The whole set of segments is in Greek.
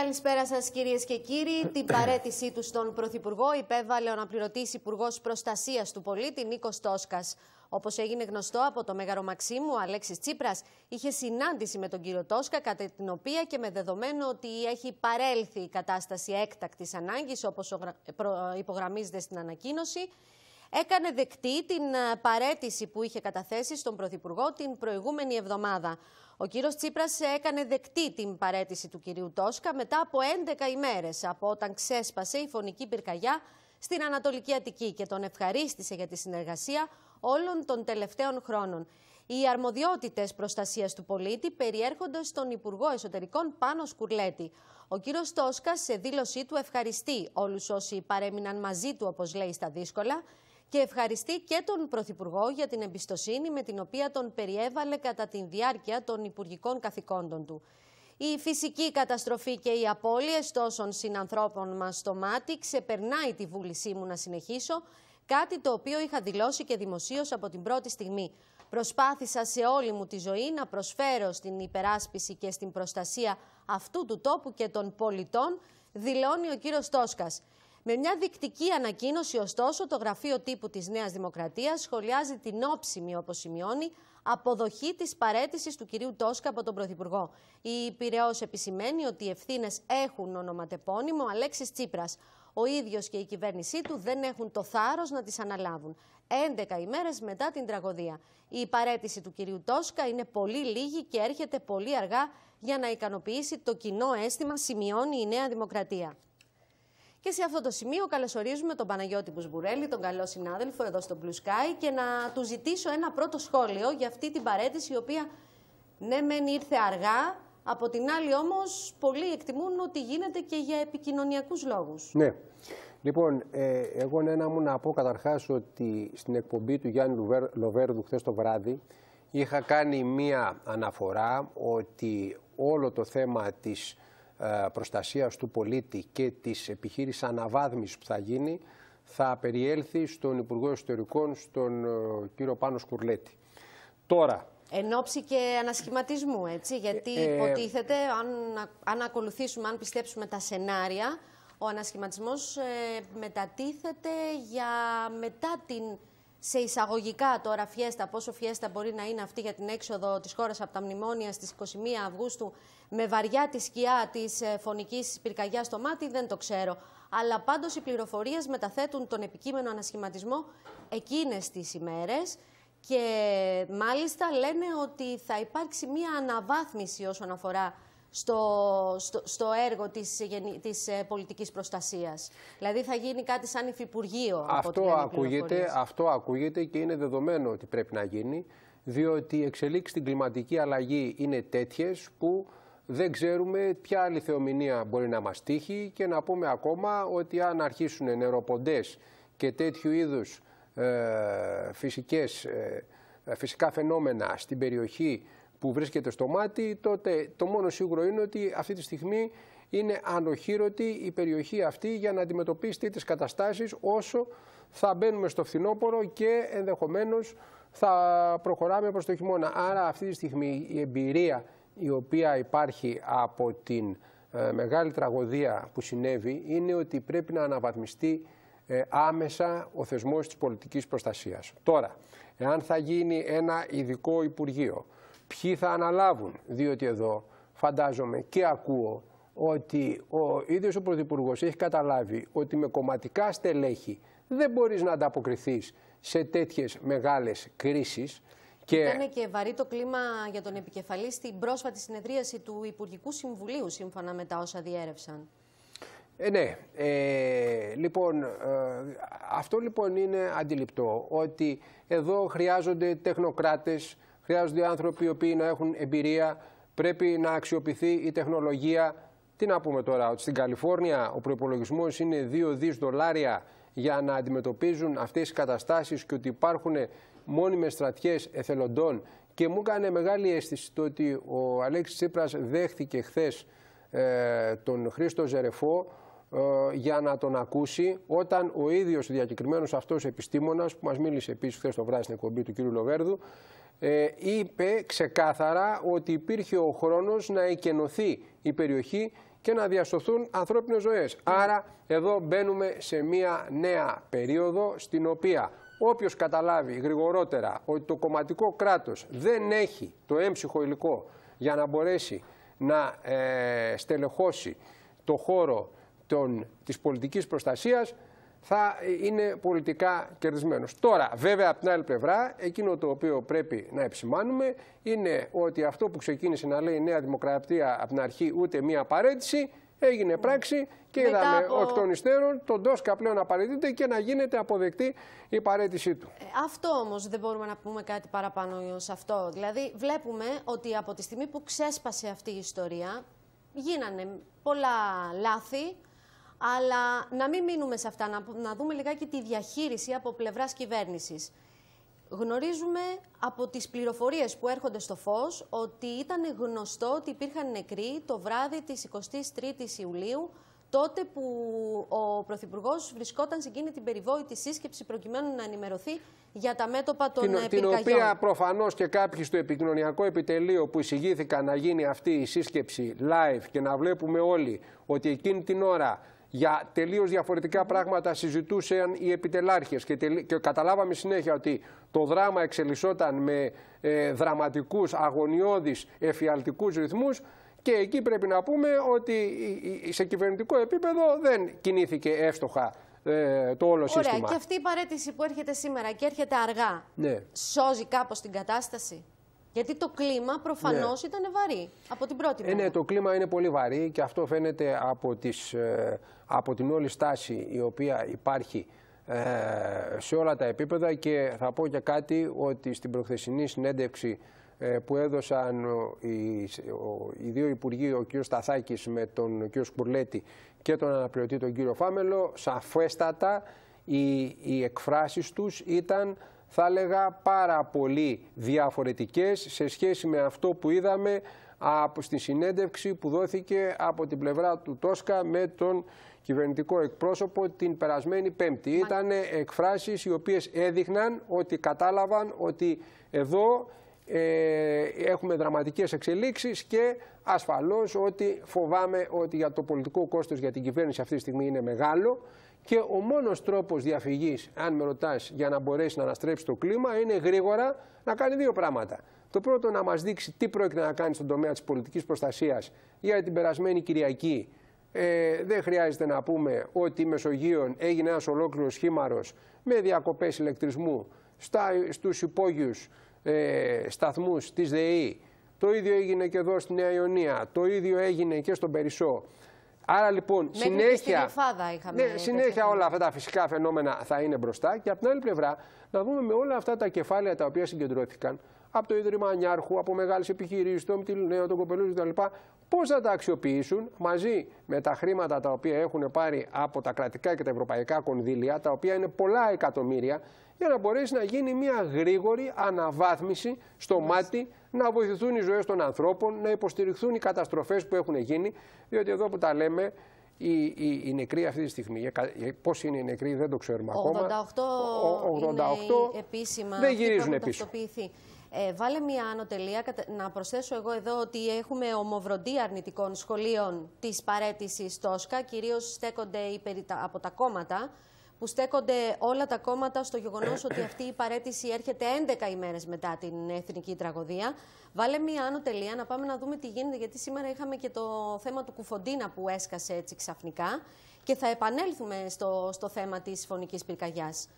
Καλησπέρα σας, κυρίες και κύριοι. Την παρέτησή του στον Πρωθυπουργό υπέβαλε ο αναπληρωτής Υπουργός Προστασίας του Πολίτη Νίκος Τόσκας. Όπως έγινε γνωστό από το Μέγαρο Μαξίμου, ο Αλέξης Τσίπρας είχε συνάντηση με τον κύριο Τόσκα, κατά την οποία και με δεδομένο ότι έχει παρέλθει η κατάσταση έκτακτης ανάγκης, όπως υπογραμμίζεται στην ανακοίνωση, έκανε δεκτή την παρέτηση που είχε καταθέσει στον Πρωθυπουργό την προηγούμενη εβδομάδα. Ο κύριος Τσίπρας έκανε δεκτή την παρέτηση του κυρίου Τόσκα μετά από 11 ημέρες από όταν ξέσπασε η φωνική πυρκαγιά στην Ανατολική Αττική και τον ευχαρίστησε για τη συνεργασία όλων των τελευταίων χρόνων. Οι αρμοδιότητες προστασίας του πολίτη περιέρχονται στον Υπουργό Εσωτερικών Πάνος Σκουρλέτη. Ο κύριος Τόσκας σε δήλωσή του ευχαριστεί όλους όσοι παρέμειναν μαζί του όπως λέει στα δύσκολα και ευχαριστεί και τον Πρωθυπουργό για την εμπιστοσύνη με την οποία τον περιέβαλε κατά τη διάρκεια των υπουργικών καθηκόντων του. Η φυσική καταστροφή και οι απώλειες τόσων συνανθρώπων μας στο μάτι ξεπερνάει τη βούλησή μου να συνεχίσω, κάτι το οποίο είχα δηλώσει και δημοσίως από την πρώτη στιγμή. Προσπάθησα σε όλη μου τη ζωή να προσφέρω στην υπεράσπιση και στην προστασία αυτού του τόπου και των πολιτών, δηλώνει ο κύριος Τόσκας. Με μια δεικτική ανακοίνωση, ωστόσο, το γραφείο τύπου της Νέας Δημοκρατίας σχολιάζει την όψιμη, όπως σημειώνει, αποδοχή της παρέτησης του κυρίου Τόσκα από τον Πρωθυπουργό. Η Πυραιός επισημαίνει ότι οι ευθύνες έχουν ονοματεπώνυμο Αλέξης Τσίπρας. Ο ίδιος και η κυβέρνησή του δεν έχουν το θάρρος να τις αναλάβουν. 11 ημέρες μετά την τραγωδία. Η παρέτηση του κυρίου Τόσκα είναι πολύ λίγη και έρχεται πολύ αργά για να ικανοποιήσει το κοινό αίσθημα, σημειώνει η Νέα Δημοκρατία. Και σε αυτό το σημείο καλωσορίζουμε τον Παναγιώτη Μπουσμπουρέλη, τον καλό συνάδελφο εδώ στο Blue Sky και να του ζητήσω ένα πρώτο σχόλιο για αυτή την παρέτηση η οποία ναι μεν ήρθε αργά, από την άλλη όμως πολλοί εκτιμούν ότι γίνεται και για επικοινωνιακούς λόγους. Ναι. Λοιπόν, ε, εγώ ένα μου να πω καταρχάς ότι στην εκπομπή του Γιάννη Λοβέρδου χθες το βράδυ είχα κάνει μία αναφορά ότι όλο το θέμα της ε, προστασίας του πολίτη και της επιχείρησης αναβάθμισης που θα γίνει θα περιέλθει στον Υπουργό Εσωτερικών, στον ε, κύριο Πάνος Σκουρλέτη. Τώρα, Εν ώψη και ανασχηματισμού, έτσι, γιατί ε, υποτίθεται, αν, αν ακολουθήσουμε, αν πιστέψουμε τα σενάρια, ο ανασχηματισμός μετατίθεται για μετά την σε εισαγωγικά τώρα φιέστα, πόσο φιέστα μπορεί να είναι αυτή για την έξοδο της χώρας από τα μνημόνια στις 21 Αυγούστου με βαριά τη σκιά της ε, φωνικής πυρκαγιάς στο μάτι, δεν το ξέρω. Αλλά πάντως οι πληροφορίες μεταθέτουν τον επικείμενο ανασχηματισμό εκείνες τις ημέρες και μάλιστα λένε ότι θα υπάρξει μία αναβάθμιση όσον αφορά στο, στο, στο έργο της, της ε, πολιτικής προστασίας. Δηλαδή θα γίνει κάτι σαν υφυπουργείο. Αυτό, από ακούγεται, αυτό ακούγεται και είναι δεδομένο ότι πρέπει να γίνει, διότι οι εξελίξεις στην κλιματική αλλαγή είναι τέτοιες που δεν ξέρουμε ποια άλλη θεομηνία μπορεί να μας τύχει και να πούμε ακόμα ότι αν αρχίσουν νεροποντές και τέτοιου είδους ε, φυσικές, ε, φυσικά φαινόμενα στην περιοχή που βρίσκεται στο μάτι, τότε το μόνο σίγουρο είναι ότι αυτή τη στιγμή είναι ανοχήρωτη η περιοχή αυτή για να αντιμετωπίσει τέτοιες καταστάσεις όσο θα μπαίνουμε στο φθινόπωρο και ενδεχομένως θα προχωράμε προς το χειμώνα. Άρα αυτή τη στιγμή η εμπειρία η οποία υπάρχει από την ε, μεγάλη τραγωδία που συνέβη είναι ότι πρέπει να αναβαθμιστεί ε, άμεσα ο θεσμός της πολιτικής προστασίας. Τώρα, εάν θα γίνει ένα ειδικό Υπουργείο ποιοι θα αναλάβουν. Διότι εδώ φαντάζομαι και ακούω ότι ο ίδιος ο Πρωθυπουργός έχει καταλάβει ότι με κομματικά στελέχη δεν μπορείς να ανταποκριθείς σε τέτοιες μεγάλες κρίσεις. Και... Ήταν και βαρύ το κλίμα για τον επικεφαλή στην πρόσφατη συνεδρίαση του Υπουργικού Συμβουλίου, σύμφωνα με τα όσα διέρευσαν. Ε, ναι. Ε, λοιπόν, ε, αυτό λοιπόν είναι αντιληπτό, ότι εδώ χρειάζονται τεχνοκράτες, Χρειάζονται άνθρωποι οι οποίοι να έχουν εμπειρία. Πρέπει να αξιοποιηθεί η τεχνολογία. Τι να πούμε τώρα, ότι στην Καλιφόρνια ο προπολογισμό είναι 2 δις δολάρια για να αντιμετωπίζουν αυτές τι καταστάσεις και ότι υπάρχουν μόνιμες στρατιές εθελοντών. Και μου έκανε μεγάλη αίσθηση το ότι ο Αλέξης Τσίπρας δέχθηκε χθες ε, τον Χρήστο Ζερεφό ε, για να τον ακούσει όταν ο ίδιος ο διακεκριμένος αυτός επιστήμονας που μας μίλησε επίσης χθες το βράδυ στην εκπομπή του κ. Λοβέρδου ε, είπε ξεκάθαρα ότι υπήρχε ο χρόνος να εκενωθεί η περιοχή και να διασωθούν ανθρώπινες ζωές. Άρα εδώ μπαίνουμε σε μια νέα περίοδο στην οποία όποιος καταλάβει γρηγορότερα ότι το κομματικό κράτος δεν έχει το έμψυχο υλικό για να μπορέσει να ε, στελεχώσει το χώρο των, της πολιτικής προστασίας θα είναι πολιτικά κερδισμένος. Τώρα, βέβαια, από την άλλη πλευρά, εκείνο το οποίο πρέπει να επισημάνουμε είναι ότι αυτό που ξεκίνησε να λέει η Νέα Δημοκρατία από την αρχή ούτε μία παρέτηση, έγινε πράξη και Μετά είδαμε από... εκ των υστέρων τον Τόσκα πλέον απαραίτηται και να γίνεται αποδεκτή η παρέτησή του. Ε, αυτό όμως δεν μπορούμε να πούμε κάτι παραπάνω σε αυτό. Δηλαδή βλέπουμε ότι από τη στιγμή που ξέσπασε αυτή η ιστορία γίνανε πολλά λάθη, αλλά να μην μείνουμε σε αυτά, να, να δούμε λιγάκι τη διαχείριση από πλευράς κυβέρνησης. Γνωρίζουμε από τις πληροφορίες που έρχονται στο φως ότι ήταν γνωστό ότι υπήρχαν νεκροί το βράδυ της 23ης Ιουλίου τότε που ο Πρωθυπουργός βρισκόταν σε εκείνη την περιβόητη σύσκεψη προκειμένου να ενημερωθεί για τα μέτωπα των την, Την οποία προφανώς και κάποιοι στο επικοινωνιακό επιτελείο που εισηγήθηκαν να γίνει αυτή η σύσκεψη live και να βλέπουμε όλοι ότι εκείνη την ώρα για τελείως διαφορετικά πράγματα συζητούσαν οι επιτελάρχες και, και καταλάβαμε συνέχεια ότι το δράμα εξελισσόταν με ε, δραματικούς, αγωνιώδεις, εφιαλτικούς ρυθμούς και εκεί πρέπει να πούμε ότι σε κυβερνητικό επίπεδο δεν κινήθηκε εύστοχα ε, το όλο σύστημα. Ωραία, και αυτή η παρέτηση που έρχεται σήμερα και έρχεται αργά, ναι. σώζει κάπως την κατάσταση; Γιατί το κλίμα προφανώς ναι. ήταν βαρύ από την πρώτη μέρα. Ε, ναι, το κλίμα είναι πολύ βαρύ και αυτό φαίνεται από, τις, ε, από την όλη στάση η οποία υπάρχει ε, σε όλα τα επίπεδα και θα πω και κάτι ότι στην προχθεσινή συνέντευξη ε, που έδωσαν οι, οι δύο υπουργοί, ο κ. Σταθάκης με τον κ. Σκουρλέτη και τον αναπληρωτή τον κ. Φάμελο, σαφέστατα οι, οι εκφράσεις τους ήταν θα έλεγα πάρα πολύ διαφορετικές σε σχέση με αυτό που είδαμε από στη συνέντευξη που δόθηκε από την πλευρά του Τόσκα με τον κυβερνητικό εκπρόσωπο την περασμένη Πέμπτη. Ήταν εκφράσεις οι οποίες έδειχναν ότι κατάλαβαν ότι εδώ ε, έχουμε δραματικές εξελίξεις και ασφαλώς ότι φοβάμαι ότι για το πολιτικό κόστος για την κυβέρνηση αυτή τη στιγμή είναι μεγάλο και ο μόνος τρόπος διαφυγής, αν με ρωτάς, για να μπορέσει να αναστρέψει το κλίμα είναι γρήγορα να κάνει δύο πράγματα. Το πρώτο να μας δείξει τι πρόκειται να κάνει στον τομέα της πολιτικής προστασίας για την περασμένη Κυριακή. Ε, δεν χρειάζεται να πούμε ότι η Μεσογείων έγινε ένας ολόκληρος χήμαρος με διακοπές ηλεκτρισμού στα, στους υπόγειους ε, σταθμούς της ΔΕΗ. Το ίδιο έγινε και εδώ στη Νέα Ιωνία. Το ίδιο έγινε και στον Περισσό. Άρα λοιπόν Μέχρι συνέχεια, είχαμε ναι, συνέχεια όλα αυτά τα φυσικά φαινόμενα θα είναι μπροστά και από την άλλη πλευρά να δούμε με όλα αυτά τα κεφάλαια τα οποία συγκεντρώθηκαν από το Ίδρυμα Ανιάρχου, από μεγάλες επιχειρήσεις, το Μτιλνέο, τον Κοπελούζη κτλ. Πώς θα τα αξιοποιήσουν μαζί με τα χρήματα τα οποία έχουν πάρει από τα κρατικά και τα ευρωπαϊκά κονδύλια, τα οποία είναι πολλά εκατομμύρια, για να μπορέσει να γίνει μια γρήγορη αναβάθμιση στο μάτι, να βοηθηθούν οι ζωές των ανθρώπων, να υποστηριχθούν οι καταστροφές που έχουν γίνει, διότι εδώ που τα λέμε, οι, οι, οι νεκροί αυτή τη στιγμή, πώς είναι οι νεκροί δεν το ξέρουμε 88 ακόμα. 88 επίσημα δεν γυρίζουν πίσω. Ε, βάλε μια άνω τελεία. Να προσθέσω εγώ εδώ ότι έχουμε ομοβροντή αρνητικών σχολείων της παρέτησης Τόσκα. Κυρίως στέκονται από τα κόμματα που στέκονται όλα τα κόμματα στο γεγονός ότι αυτή η παρέτηση έρχεται 11 ημέρες μετά την εθνική τραγωδία. Βάλε μία άνω τελεία να πάμε να δούμε τι γίνεται, γιατί σήμερα είχαμε και το θέμα του Κουφοντίνα που έσκασε έτσι ξαφνικά και θα επανέλθουμε στο, στο θέμα της φωνικής πυρκαγιάς.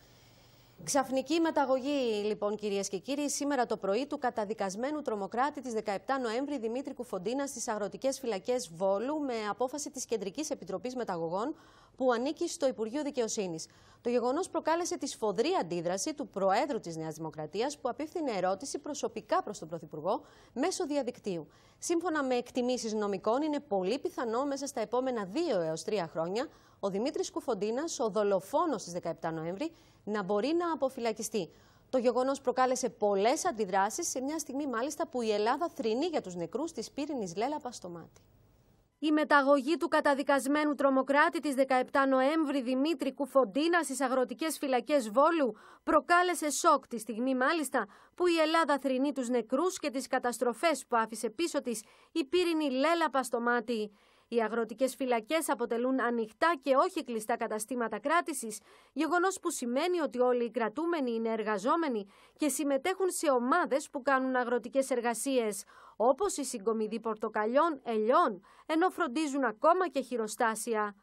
Ξαφνική μεταγωγή, λοιπόν, κυρίες και κύριοι, σήμερα το πρωί του καταδικασμένου τρομοκράτη της 17 Νοέμβρη Δημήτρη Κουφοντίνα στις αγροτικές φυλακές Βόλου με απόφαση της Κεντρικής Επιτροπής Μεταγωγών που ανήκει στο Υπουργείο Δικαιοσύνης. Το γεγονός προκάλεσε τη σφοδρή αντίδραση του Προέδρου της Νέας Δημοκρατίας που απίφθινε ερώτηση προσωπικά προς τον Πρωθυπουργό μέσω διαδικτύου. Σύμφωνα με εκτιμήσεις νομικών, είναι πολύ πιθανό μέσα στα επόμενα δύο έως τρία χρόνια ο Δημήτρης Κουφοντίνας, ο δολοφόνος της 17 Νοέμβρη, να μπορεί να αποφυλακιστεί. Το γεγονός προκάλεσε πολλές αντιδράσεις σε μια στιγμή μάλιστα που η Ελλάδα θρυνεί για τους νεκρούς της πύρινης Λέλαπας στο μάτι. Η μεταγωγή του καταδικασμένου τρομοκράτη της 17 Νοέμβρη Δημήτρη Κουφοντίνα στις αγροτικές φυλακές Βόλου προκάλεσε σοκ τη στιγμή μάλιστα που η Ελλάδα θρυνεί τους νεκρούς και τις καταστροφές που άφησε πίσω της η πύρινη λέλαπα στο μάτι. Οι αγροτικές φυλακές αποτελούν ανοιχτά και όχι κλειστά καταστήματα κράτησης, γεγονός που σημαίνει ότι όλοι οι κρατούμενοι είναι εργαζόμενοι και συμμετέχουν σε ομάδες που κάνουν αγροτικές εργασίες, όπως η συγκομιδή πορτοκαλιών, ελιών, ενώ φροντίζουν ακόμα και χειροστάσια.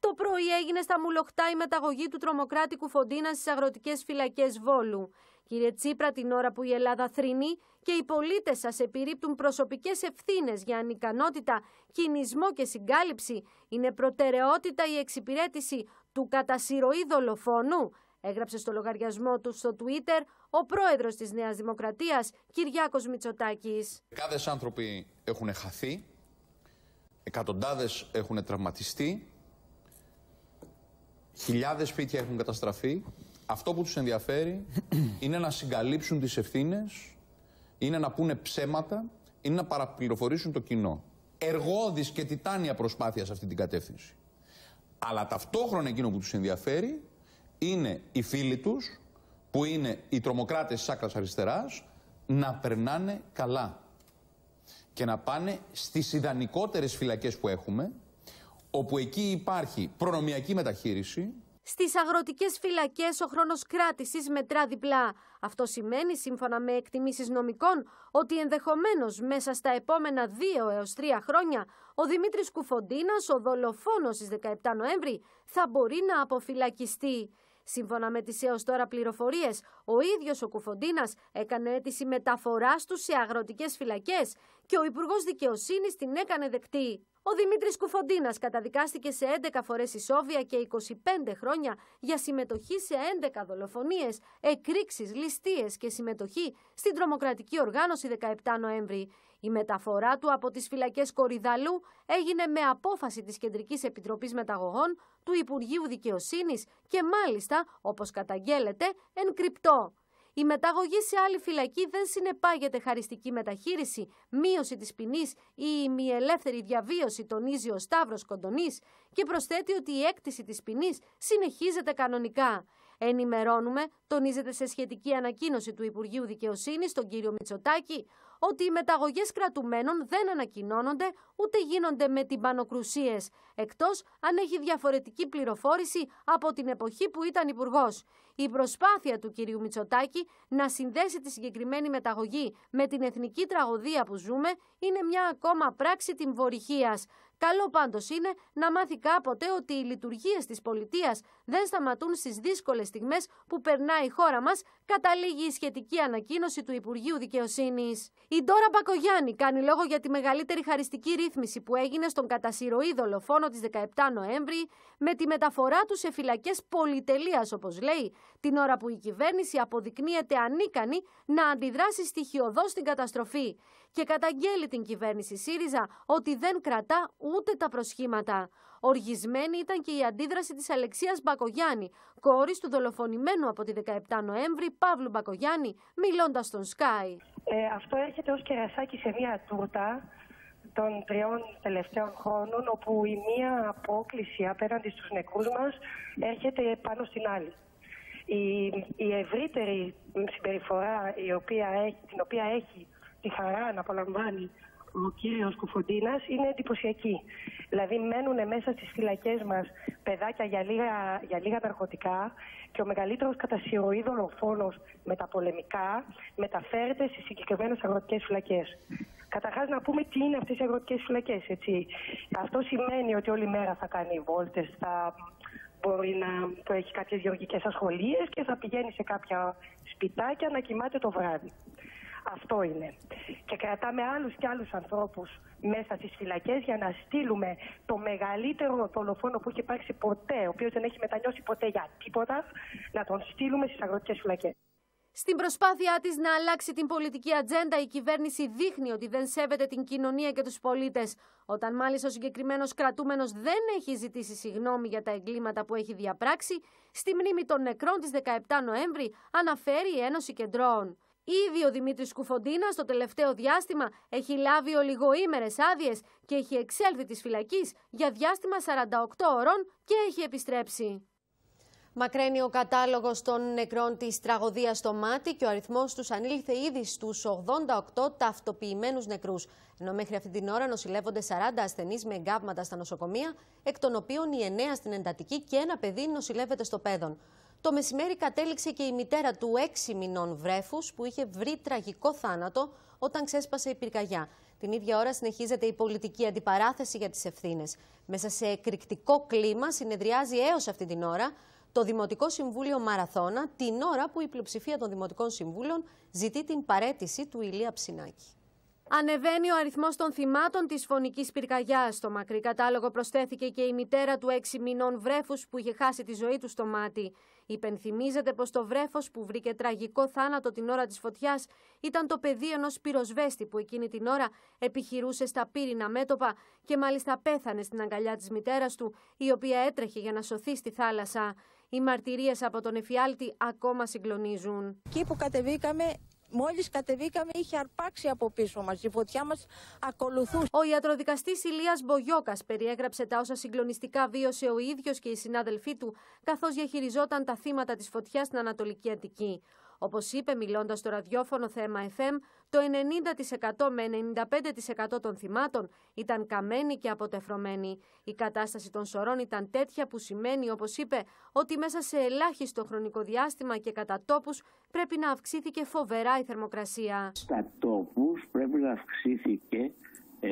Το πρωί έγινε στα Μουλοχτά η μεταγωγή του τρομοκράτικου Φοντίνα στις αγροτικές φυλακές Βόλου. Κύριε Τσίπρα, την ώρα που η Ελλάδα θρυνεί και οι πολίτες σας επιρρύπτουν προσωπικές ευθύνες για ανικανότητα, κινησμό και συγκάλυψη, είναι προτεραιότητα η εξυπηρέτηση του κατασυρωή δολοφόνου, έγραψε στο λογαριασμό του στο Twitter ο πρόεδρος της Νέας Δημοκρατίας, Κυριάκος Μητσοτάκης. Εκάδες άνθρωποι έχουν χαθεί, εκατοντάδες έχουν τραυματιστεί, χιλιάδες σπίτια έχουν καταστραφεί. Αυτό που τους ενδιαφέρει είναι να συγκαλύψουν τις ευθύνες, είναι να πούνε ψέματα, είναι να παραπληροφορήσουν το κοινό. Εργόδης και τιτάνια προσπάθεια σε αυτή την κατεύθυνση. Αλλά ταυτόχρονα εκείνο που τους ενδιαφέρει είναι οι φίλοι τους, που είναι οι τρομοκράτες της άκρας αριστεράς, να περνάνε καλά. Και να πάνε στις ιδανικότερες φυλακές που έχουμε, όπου εκεί υπάρχει προνομιακή μεταχείριση. Στις αγροτικές φυλακές ο χρόνος κράτησης μετρά διπλά. Αυτό σημαίνει, σύμφωνα με εκτιμήσεις νομικών, ότι ενδεχομένως μέσα στα επόμενα δύο έως τρία χρόνια ο Δημήτρης Κουφοντίνας, ο δολοφόνος τη 17 Νοέμβρη, θα μπορεί να αποφυλακιστεί. Σύμφωνα με τις έως τώρα πληροφορίες, ο ίδιος ο Κουφοντίνας έκανε αίτηση μεταφοράς του σε αγροτικές φυλακές και ο Υπουργός Δικαιοσύνης την έκανε δεκτή. Ο Δημήτρης Κουφοντίνας καταδικάστηκε σε 11 φορές ισόβια και 25 χρόνια για συμμετοχή σε 11 δολοφονίες, εκρήξεις, ληστείες και συμμετοχή στην τρομοκρατική οργάνωση 17 Νοέμβρη. Η μεταφορά του από τις φυλακές Κορυδαλού έγινε με απόφαση της Κεντρικής Επιτροπής Μεταγωγών του Υπουργείου Δικαιοσύνης και μάλιστα, όπως καταγγέλλεται, εν κρυπτό. Η μεταγωγή σε άλλη φυλακή δεν συνεπάγεται χαριστική μεταχείριση, μείωση της ποινής ή η μη ελεύθερη διαβίωση, τονίζει ο Σταύρος Κοντονής και προσθέτει ότι η έκτηση της ποινής συνεχίζεται κανονικά. Ενημερώνουμε, τονίζεται σε σχετική ανακοίνωση του Υπουργείου Δικαιοσύνης, τον κύριο Μητσοτάκη, ότι οι μεταγωγές κρατουμένων δεν ανακοινώνονται ούτε γίνονται με τυμπανοκρουσίες, εκτός αν έχει διαφορετική πληροφόρηση από την εποχή που ήταν υπουργός. Η προσπάθεια του κυρίου Μητσοτάκη να συνδέσει τη συγκεκριμένη μεταγωγή με την εθνική τραγωδία που ζούμε είναι μια ακόμα πράξη τυμβορυχίας. Καλό πάντως είναι να μάθει κάποτε ότι οι λειτουργίες της πολιτείας δεν σταματούν στις δύσκολες στιγμές που περνάει η χώρα μας, καταλήγει η σχετική ανακοίνωση του Υπουργείου Δικαιοσύνης. Η Ντόρα Μπακογιάννη κάνει λόγο για τη μεγαλύτερη χαριστική ρύθμιση που έγινε στον κατασυρωή δολοφόνο της 17 Νοέμβρη με τη μεταφορά του σε φυλακές πολυτελείας όπως λέει, την ώρα που η κυβέρνηση αποδεικνύεται ανίκανη να αντιδράσει στοιχειοδός στην καταστροφή και καταγγέλει την κυβέρνηση ΣΥΡΙΖΑ ότι δεν κρατά ούτε τα προσχήματα. Οργισμένη ήταν και η αντίδραση της Αλεξίας Μπακογιάννη, κόρης του δολοφονημένου από τη 17 Νοέμβρη Παύλου Μπακογιάννη, μιλώντας στον Sky. Ε, αυτό έρχεται ως κερασάκι σε μια τούρτα των τριών τελευταίων χρόνων, όπου η μία απόκληση απέναντι στους νεκρούς μας έρχεται πάνω στην άλλη. Η, η ευρύτερη συμπεριφορά η οποία έχει, την οποία έχει τη χαρά να απολαμβάνει ο κύριος Κουφοντίνας είναι εντυπωσιακή. Δηλαδή μένουν μέσα στις φυλακές μας παιδάκια για λίγα, για λίγα ναρκωτικά και ο μεγαλύτερος κατασυρωή δολοφόνος με τα πολεμικά μεταφέρεται στις συγκεκριμένες αγροτικές φυλακές. Καταρχάς, να πούμε τι είναι αυτές οι αγροτικές φυλακές. Αυτό σημαίνει ότι όλη μέρα θα κάνει βόλτες, θα μπορεί να το έχει κάποιες γεωργικές ασχολίες και θα πηγαίνει σε κάποια σπιτάκια να κοιμάται το βράδυ. Αυτό είναι. Και κρατάμε άλλους και άλλους ανθρώπους μέσα στις φυλακές για να στείλουμε το μεγαλύτερο δολοφόνο που έχει υπάρξει ποτέ, ο οποίος δεν έχει μετανιώσει ποτέ για τίποτα, να τον στείλουμε στις αγροτικές φυλακές. Στην προσπάθειά της να αλλάξει την πολιτική ατζέντα, η κυβέρνηση δείχνει ότι δεν σέβεται την κοινωνία και τους πολίτες. Όταν μάλιστα ο συγκεκριμένος κρατούμενος δεν έχει ζητήσει συγγνώμη για τα εγκλήματα που έχει διαπράξει, στη μνήμη των νεκρών της 17 Νοέμβρη αναφέρει η Ένωση Κεντρών. Ήδη ο Δημήτρης Κουφοντίνας στο τελευταίο διάστημα έχει λάβει ολιγοήμερες άδειες και έχει εξέλθει της φυλακής για διάστημα 48 ώρων και έχει επιστρέψει. Μακραίνει ο κατάλογος των νεκρών της τραγωδίας στο Μάτι και ο αριθμός τους ανήλθε ήδη στους 88 ταυτοποιημένους νεκρούς. Ενώ μέχρι αυτή την ώρα νοσηλεύονται 40 ασθενείς με εγκάβματα στα νοσοκομεία, εκ των οποίων οι 9 στην εντατική και ένα παιδί νοσηλεύεται στο Πέδον. Το μεσημέρι κατέληξε και η μητέρα του 6 μηνών βρέφους που είχε βρει τραγικό θάνατο όταν ξέσπασε η πυρκαγιά. Την ίδια ώρα συνεχίζεται η πολιτική αντιπαράθεση για τις ευθύνες. Μέσα σε εκρηκτικό κλίμα συνεδριάζει έως αυτή την ώρα το Δημοτικό Συμβούλιο Μαραθώνα, την ώρα που η πλειοψηφία των Δημοτικών Συμβούλων ζητεί την παρέτηση του Ηλία Ψινάκη. Ανεβαίνει ο αριθμός των θυμάτων της φωνικής πυρκαγιάς. Στο μακρύ κατάλογο προσθέθηκε και η μητέρα του 6 μηνών βρέφους που είχε χάσει τη ζωή του στο μάτι. Υπενθυμίζεται πως το βρέφος που βρήκε τραγικό θάνατο την ώρα της φωτιάς ήταν το παιδί ενός πυροσβέστη που εκείνη την ώρα επιχειρούσε στα πύρινα μέτωπα και μάλιστα πέθανε στην αγκαλιά της μητέρας του, η οποία έτρεχε για να σωθεί στη θάλασσα. Οι μαρτυρίες από τον εφιάλτη ακόμα συγκλονίζουν. Εκεί που κατεβήκαμε Μόλις κατεβήκαμε είχε αρπάξει από πίσω μας, η φωτιά μας ακολουθούσε. Ο ιατροδικαστής Ηλίας Μπογιώκας περιέγραψε τα όσα συγκλονιστικά βίωσε ο ίδιος και οι συνάδελφοί του καθώς διαχειριζόταν τα θύματα της φωτιάς στην Ανατολική Αττική. Όπως είπε μιλώντας στο ραδιόφωνο θέμα FM, το 90% με 95% των θυμάτων ήταν καμένοι και αποτεφρωμένοι. Η κατάσταση των σωρών ήταν τέτοια που σημαίνει, όπως είπε, ότι μέσα σε ελάχιστο χρονικό διάστημα και κατά τόπους πρέπει να αυξήθηκε φοβερά η θερμοκρασία. Στα τόπους πρέπει να αυξήθηκε ε,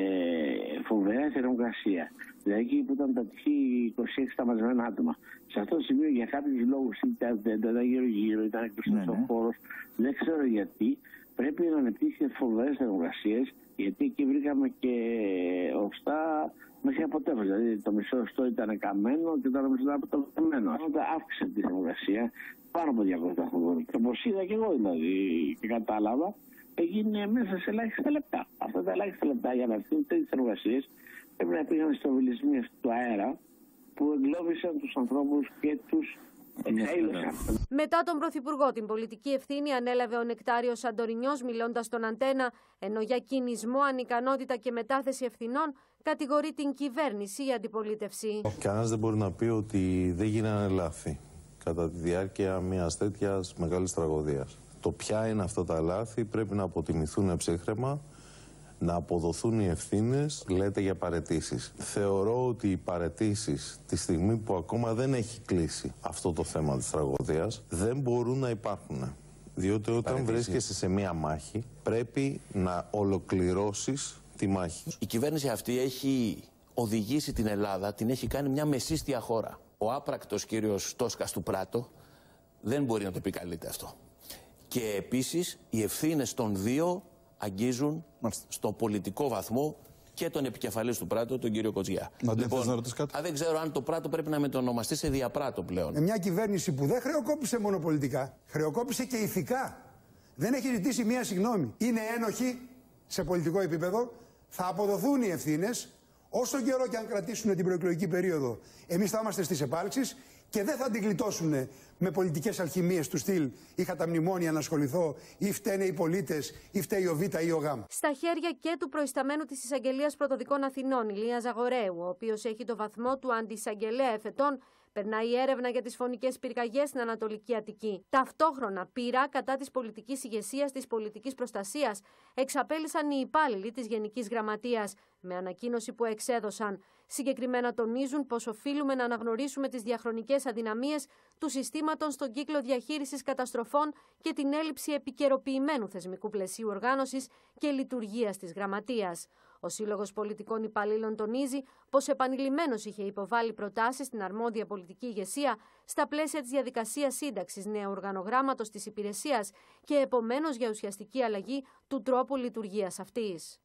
φοβερά η θερμοκρασία. Δηλαδή εκεί που ήταν τα τυχή 26 τα μαζεμένα άτομα. Σε αυτό το σημείο για κάποιους λόγους ήταν ήταν γύρω-γύρω, ήταν εκτός ναι, ναι. χώρος, δεν ξέρω γιατί, πρέπει να ανεπτύχει φοβερές θερμοκρασίες, γιατί εκεί βρήκαμε και οφστά μέχρι αποτέλεσμα. Δηλαδή το μισό οστό ήταν καμένο και το άλλο μισό ήταν αποτελεσμένο. Αυτό αύξησε τη θερμοκρασία πάνω από 200 βαθμού. Και όπως είδα και εγώ δηλαδή και κατάλαβα, έγινε μέσα σε ελάχιστα λεπτά. Αυτά τα ελάχιστα λεπτά για να έρθουν τέτοιε θερμοκρασίε πρέπει να πήγαν στο βιλισμό του αέρα που εγκλώβησαν τους ανθρώπους και τους εξαήλωσαν. Μετά τον Πρωθυπουργό, την πολιτική ευθύνη ανέλαβε ο Νεκτάριος Αντορινιό, μιλώντας στον Αντένα, ενώ για κινησμό, ανικανότητα και μετάθεση ευθυνών κατηγορεί την κυβέρνηση η αντιπολίτευση. Κανένας δεν μπορεί να πει ότι δεν γίνανε λάθη κατά τη διάρκεια μιας τέτοιας μεγάλης τραγωδίας. Το ποια είναι αυτά τα λάθη πρέπει να αποτιμηθούν ψύχρεμα να αποδοθούν οι ευθύνες, λέτε για παρετήσεις. Θεωρώ ότι οι παρετήσεις, τη στιγμή που ακόμα δεν έχει κλείσει αυτό το θέμα της τραγωδίας, δεν μπορούν να υπάρχουν. Διότι όταν βρίσκεσαι σε μία μάχη, πρέπει να ολοκληρώσεις τη μάχη. Η κυβέρνηση αυτή έχει οδηγήσει την Ελλάδα, την έχει κάνει μια μεσίστια χώρα. Ο άπρακτος κύριος Τόσκας του Πράτο δεν μπορεί να το πει καλύτερα αυτό. Και επίσης οι ευθύνες των δύο αγγίζουν στο πολιτικό βαθμό και τον επικεφαλής του Πράτο, τον κύριο Κοτζιά. Μα λοιπόν, να κάτι; Α, δεν ξέρω αν το Πράτο πρέπει να μετονομαστεί σε διαπράτο πλέον. Με μια κυβέρνηση που δεν χρεοκόπησε μόνο πολιτικά, χρεοκόπησε και ηθικά. Δεν έχει ζητήσει μία συγγνώμη. Είναι ένοχοι σε πολιτικό επίπεδο. Θα αποδοθούν οι ευθύνες όσο καιρό και αν κρατήσουν την προεκλογική περίοδο. Εμείς θα είμαστε στις επάλξεις και δεν θα την γλιτώσουν με πολιτικές αλχημίες του στυλ. Είχα τα μνημόνια να ασχοληθώ, ή φταίνε οι πολίτες, ή φταίει ο Β ή ο Γ. Στα χέρια και του προϊσταμένου της Εισαγγελίας Πρωτοδικών Αθηνών, Ηλία Ζαγορέου, ο οποίος έχει το βαθμό του αντισαγγελέα εφετών, Περνάει η έρευνα για τις φωνικές πυρκαγιές στην Ανατολική Αττική. Ταυτόχρονα, πειρά κατά της πολιτικής ηγεσίας της πολιτικής προστασίας εξαπέλυσαν οι υπάλληλοι της Γενικής Γραμματείας με ανακοίνωση που εξέδωσαν. Συγκεκριμένα τονίζουν πως οφείλουμε να αναγνωρίσουμε τις διαχρονικές αδυναμίες του συστήματος στον κύκλο διαχείρισης καταστροφών και την έλλειψη επικαιροποιημένου θεσμικού πλαισίου οργάνωσης και λειτουργίας της Γραμματείας. Ο Σύλλογος Πολιτικών Υπαλλήλων τονίζει πως επανειλημμένως είχε υποβάλει προτάσεις στην αρμόδια πολιτική ηγεσία στα πλαίσια της διαδικασίας σύνταξης νέου οργανογράμματος της υπηρεσίας και επομένως για ουσιαστική αλλαγή του τρόπου λειτουργίας αυτής.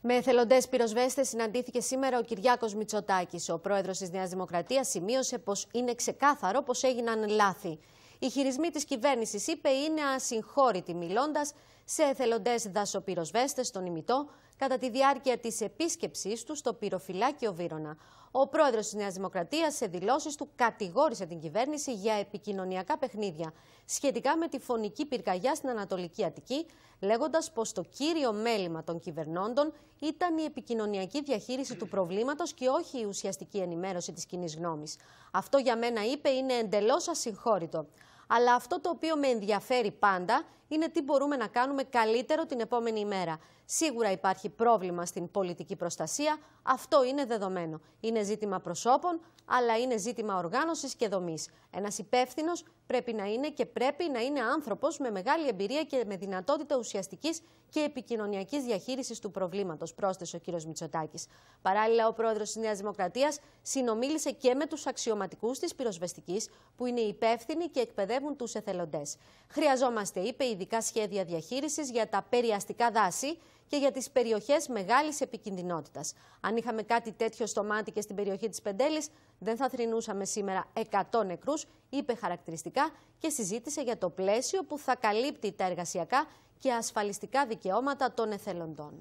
Με εθελοντές πυροσβέστες συναντήθηκε σήμερα ο Κυριάκος Μητσοτάκης. Ο πρόεδρος της Νέας Δημοκρατίας σημείωσε πως είναι ξεκάθαρο πως έγιναν λάθη. Οι χειρισμοί της κυβέρνησης, είπε, είναι ασυγχώρητοι, μιλώντας σε εθελοντές δασοπυροσβέστες στον ημιτό, κατά τη διάρκεια της επίσκεψής του στο πυροφυλάκιο Βύρονα. Ο πρόεδρος της Νέας Δημοκρατίας, σε δηλώσεις του, κατηγόρησε την κυβέρνηση για επικοινωνιακά παιχνίδια σχετικά με τη φωνική πυρκαγιά στην Ανατολική Αττική, λέγοντας πως το κύριο μέλημα των κυβερνώντων ήταν η επικοινωνιακή διαχείριση του προβλήματος και όχι η ουσιαστική ενημέρωση της κοινή γνώμης. Αυτό για μένα, είπε, είναι εντελώς ασυγχώρητο. Αλλά αυτό το οποίο με ενδιαφέρει πάντα είναι τι μπορούμε να κάνουμε καλύτερο την επόμενη ημέρα. Σίγουρα υπάρχει πρόβλημα στην πολιτική προστασία, αυτό είναι δεδομένο. Είναι ζήτημα προσώπων, αλλά είναι ζήτημα οργάνωσης και δομής. Ένας υπεύθυνος πρέπει να είναι και πρέπει να είναι άνθρωπος με μεγάλη εμπειρία και με δυνατότητα ουσιαστικής και επικοινωνιακής διαχείρισης του προβλήματος, πρόσθεσε ο κ. Μητσοτάκης. Παράλληλα, ο πρόεδρος της Νέας Δημοκρατίας συνομίλησε και με τους αξιωματικούς της πυροσβεστικής, που είναι υπεύθυνοι και εκπαιδεύουν τους εθελοντές. Χρειαζόμαστε, είπε, ειδικά σχέδια διαχείρισης για τα περιαστικά δάση και για τις περιοχές μεγάλης επικινδυνότητας. Αν είχαμε κάτι τέτοιο στο μάτι και στην περιοχή της Πεντέλης, δεν θα θρυνούσαμε σήμερα 100 νεκρούς, είπε χαρακτηριστικά και συζήτησε για το πλαίσιο που θα καλύπτει τα εργασιακά και ασφαλιστικά δικαιώματα των εθελοντών.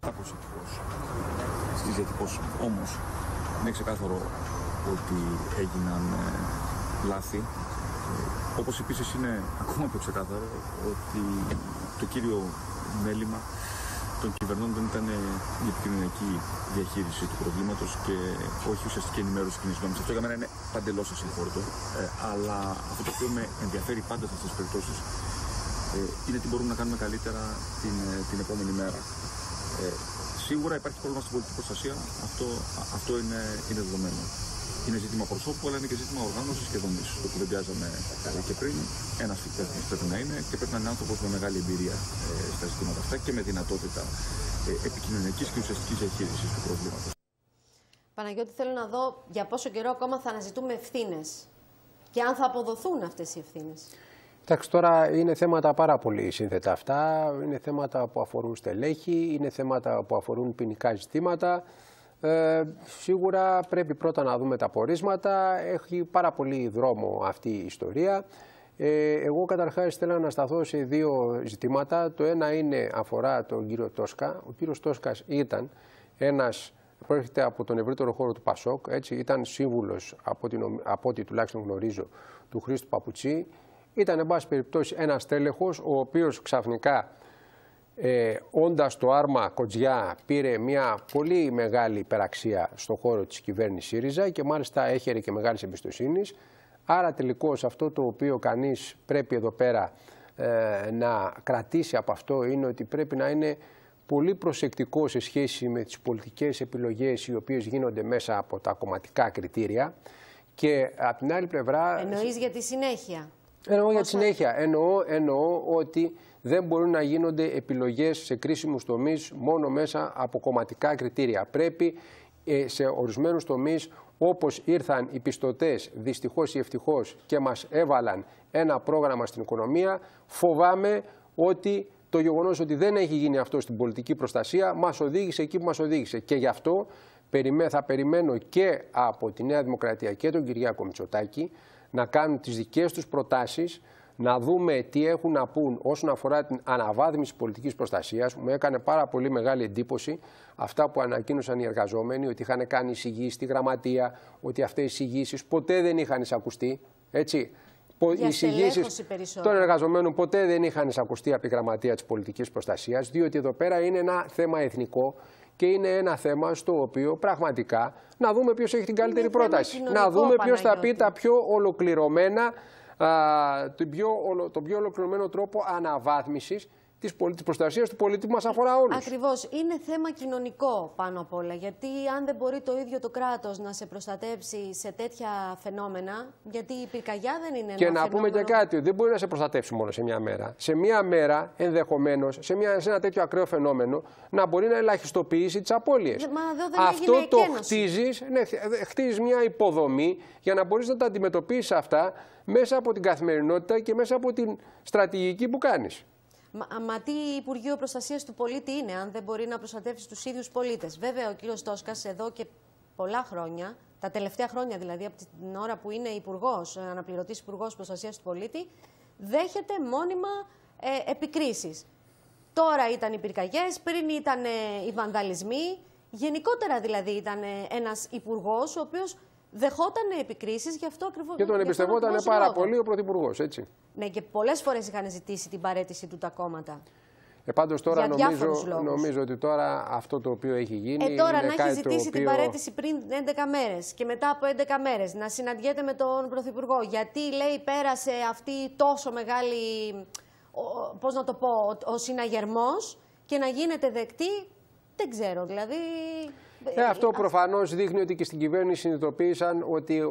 Κάπως ευτυχώς στις διατυπώσεις. Όμως, είναι ξεκάθαρο ότι έγιναν ε, λάθη. Ε, όπως επίσης είναι ακόμα πιο ξεκάθαρο ότι το κύριο μέλημα των κυβερνώντων ήταν η επικοινωνιακή διαχείριση του προβλήματος και όχι ουσιαστική ενημέρωση κοινής γνώμης. Αυτό για μένα είναι παντελώς ασυμφόρητο. Ε, αλλά αυτό το οποίο με ενδιαφέρει πάντα σε αυτές τις περιπτώσεις ε, είναι τι μπορούμε να κάνουμε καλύτερα την, ε, την επόμενη μέρα. Ε, σίγουρα υπάρχει πρόβλημα στην πολιτική προστασία. Αυτό, αυτό είναι, είναι δεδομένο είναι ζήτημα προσώπου, αλλά είναι και ζήτημα οργάνωσης και δομής. Το που δεν πιάζαμε και πριν, ένας υπεύθυνο πρέπει να είναι και πρέπει να είναι άνθρωπος με μεγάλη εμπειρία ε, στα ζητήματα αυτά και με δυνατότητα ε, επικοινωνιακής και ουσιαστικής διαχείρισης του προβλήματος. Παναγιώτη, θέλω να δω για πόσο καιρό ακόμα θα αναζητούμε ευθύνες και αν θα αποδοθούν αυτές οι ευθύνες. Εντάξει, τώρα είναι θέματα πάρα πολύ σύνθετα αυτά. Είναι θέματα που αφορούν στελέχη, είναι θέματα που αφορούν ποινικά ζητήματα. Ε, σίγουρα πρέπει πρώτα να δούμε τα πορίσματα. Έχει πάρα πολύ δρόμο αυτή η ιστορία. Ε, εγώ καταρχάς θέλω να σταθώ σε δύο ζητήματα. Το ένα είναι αφορά τον κύριο Τόσκα. Ο κύριος Τόσκας ήταν ένας, προέρχεται από τον ευρύτερο χώρο του Πασόκ, έτσι, ήταν σύμβουλος, από, την, από ό,τι τουλάχιστον γνωρίζω, του Χρήστου Παπουτσί. Ήταν, εν πάση περιπτώσει, ένας τέλεχος, ο οποίος ξαφνικά ε, όντας το άρμα Κοτζιά πήρε μια πολύ μεγάλη υπεραξία στον χώρο της κυβέρνησης ΣΥΡΙΖΑ και μάλιστα έχερε και μεγάλης εμπιστοσύνης. Άρα τελικώς αυτό το οποίο κανείς πρέπει εδώ πέρα ε, να κρατήσει από αυτό είναι ότι πρέπει να είναι πολύ προσεκτικό σε σχέση με τις πολιτικές επιλογές οι οποίες γίνονται μέσα από τα κομματικά κριτήρια και από την άλλη πλευρά... Εννοείς για τη συνέχεια. Εννοώ για τη συνέχεια. Εννοώ, εννοώ ότι δεν μπορούν να γίνονται επιλογές σε κρίσιμους τομείς μόνο μέσα από κομματικά κριτήρια. Πρέπει ε, σε ορισμένους τομείς όπως ήρθαν οι πιστωτές δυστυχώς ή ευτυχώς και μας έβαλαν ένα πρόγραμμα στην οικονομία, φοβάμαι ότι το γεγονός ότι δεν έχει γίνει αυτό στην πολιτική προστασία μας οδήγησε εκεί που μας οδήγησε. Και γι' αυτό θα περιμένω και από τη Νέα Δημοκρατία και τον Κυριάκο Μητσοτάκη να κάνουν τις δικές τους προτάσεις να δούμε τι έχουν να πούν όσον αφορά την αναβάθμιση πολιτικής προστασίας. Μου έκανε πάρα πολύ μεγάλη εντύπωση αυτά που ανακοίνωσαν οι εργαζόμενοι, ότι είχαν κάνει εισηγήσεις στη γραμματεία, ότι αυτές οι εισηγήσεις ποτέ δεν είχαν εισακουστεί. Έτσι. Οι εισηγήσεις των εργαζομένων ποτέ δεν είχαν εισακουστεί από τη γραμματεία της πολιτικής προστασίας, διότι εδώ πέρα είναι ένα θέμα εθνικό και είναι ένα θέμα στο οποίο πραγματικά να δούμε ποιος έχει την καλύτερη πρόταση. Να δούμε ποιος θα πει τα πιο ολοκληρωμένα τον πιο, τον πιο ολοκληρωμένο τρόπο αναβάθμισης της προστασίας του πολίτη που μας αφορά όλους. Ακριβώς. Είναι θέμα κοινωνικό πάνω απ' όλα. Γιατί αν δεν μπορεί το ίδιο το κράτος να σε προστατεύσει σε τέτοια φαινόμενα, γιατί η πυρκαγιά δεν είναι Και ένα να πούμε και κάτι, δεν μπορεί να σε προστατεύσει μόνο σε μια μέρα. Σε μια μέρα, ενδεχομένως, σε, μια, σε ένα τέτοιο ακραίο φαινόμενο, να μπορεί να ελαχιστοποιήσει τις απώλειες. Μα δεν Αυτό έγινε το χτίζεις, ναι, χτίζεις μια υποδομή για να μπορείς να τα αντιμετωπίσεις αυτά μέσα από την καθημερινότητα και μέσα από την στρατηγική που κάνεις. Μα, μα τι Υπουργείο Προστασίας του Πολίτη είναι, αν δεν μπορεί να προστατεύσει τους ίδιους πολίτες. Βέβαια, ο κύριος Τόσκας εδώ και πολλά χρόνια, τα τελευταία χρόνια δηλαδή, από την ώρα που είναι υπουργός, αναπληρωτής Υπουργός Προστασίας του Πολίτη, δέχεται μόνιμα ε, επικρίσεις. Τώρα ήταν οι πυρκαγιές, πριν ήταν ε, οι βανδαλισμοί. Γενικότερα δηλαδή ήταν ένας υπουργός ο οποίος δεχόταν επικρίσεις γι' αυτό ακριβώ. Και τον εμπιστευόταν πάρα πολύ ο Πρωθυπουργός, έτσι. Ναι, και πολλές φορές είχαν ζητήσει την παρέτηση του τα κόμματα. Ε, πάντως τώρα νομίζω, νομίζω ότι τώρα αυτό το οποίο έχει γίνει. Ε, τώρα είναι να έχει ζητήσει οποίο... την παρέτηση πριν 11 μέρες και μετά από 11 μέρες να συναντιέται με τον Πρωθυπουργό. Γιατί λέει πέρασε αυτή τόσο μεγάλη. Πώς να το πω, ο, ο συναγερμός και να γίνεται δεκτή. Δεν ξέρω, δηλαδή. Ε, αυτό προφανώς δείχνει ότι και στην κυβέρνηση συνειδητοποίησαν ότι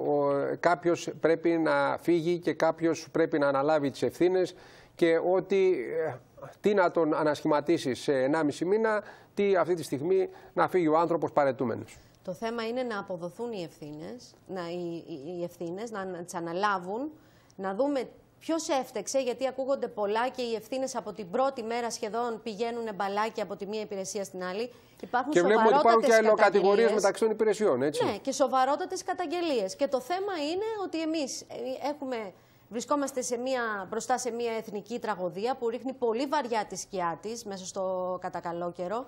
κάποιος πρέπει να φύγει και κάποιος πρέπει να αναλάβει τις ευθύνες και ότι ε, τι να τον ανασχηματίσει σε 1,5 μήνα, τι αυτή τη στιγμή να φύγει ο άνθρωπος παρετούμενος. Το θέμα είναι να αποδοθούν οι ευθύνες, να, οι, οι ευθύνες, να τις αναλάβουν, να δούμε ποιος έφτεξε, γιατί ακούγονται πολλά και οι ευθύνες από την πρώτη μέρα σχεδόν πηγαίνουν μπαλάκι από τη μία υπηρεσία στην άλλη. Υπάρχουν και βλέπουμε ότι υπάρχουν και αλληλοκατηγορίε μεταξύ των υπηρεσιών, έτσι. Ναι, και σοβαρότατες καταγγελίες. Και το θέμα είναι ότι εμείς ε, έχουμε Βρισκόμαστε σε μια, μπροστά σε μια εθνική τραγωδία που ρίχνει πολύ βαριά τη σκιά της μέσα στο κατακαλό καιρό.